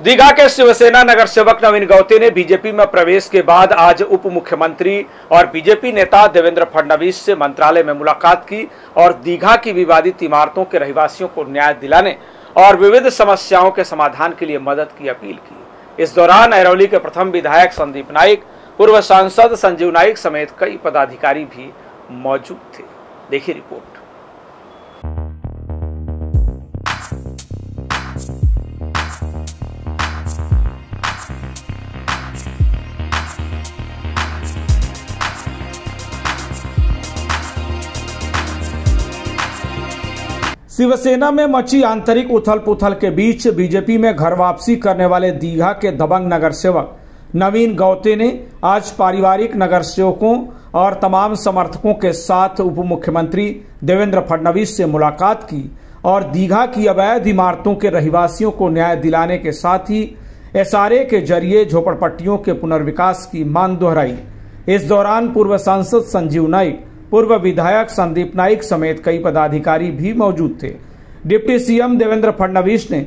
दीघा के शिवसेना नगर सेवक नवीन गौते ने बीजेपी में प्रवेश के बाद आज उप मुख्यमंत्री और बीजेपी नेता देवेंद्र फडणवीस से मंत्रालय में मुलाकात की और दीघा की विवादित इमारतों के रहवासियों को न्याय दिलाने और विविध समस्याओं के समाधान के लिए मदद की अपील की। इस दौरान ऐरौली के प्रथम विधायक संदीप नाइक, पूर्व सांसद संजीव नाइक समेत कई पदाधिकारी भी मौजूद थे। देखिए रिपोर्ट। शिवसेना में मची आंतरिक उथल पुथल के बीच बीजेपी में घर वापसी करने वाले दीघा के दबंग नगर सेवक नवीन गौते ने आज पारिवारिक नगर सेवकों और तमाम समर्थकों के साथ उप मुख्यमंत्री देवेंद्र फडणवीस से मुलाकात की और दीघा की अवैध इमारतों के रहवासियों को न्याय दिलाने के साथ ही एसआरए के ज़रिए झोपड़पट्टियों के पुनर्विकास की मांग दोहराई। इस दौरान पूर्व सांसद संजीव नाइक पूर्व विधायक संदीप नाइक समेत कई पदाधिकारी भी मौजूद थे। डिप्टी सीएम देवेंद्र फडणवीस ने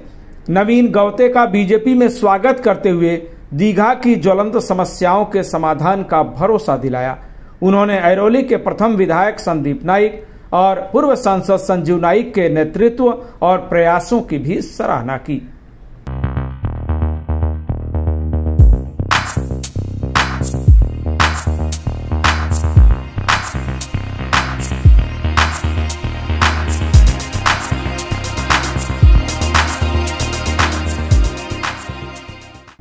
नवीन गौते का बीजेपी में स्वागत करते हुए दीघा की ज्वलंत समस्याओं के समाधान का भरोसा दिलाया। उन्होंने ऐरोली के प्रथम विधायक संदीप नाइक और पूर्व सांसद संजीव नाइक के नेतृत्व और प्रयासों की भी सराहना की।